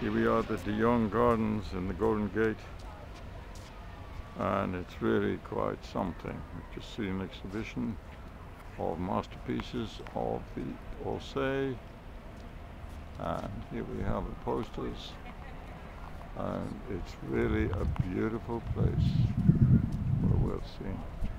Here we are at the De Young Gardens in the Golden Gate and it's really quite something. We've just seen an exhibition of masterpieces of the Orsay and here we have the posters and it's really a beautiful place well, worth seeing.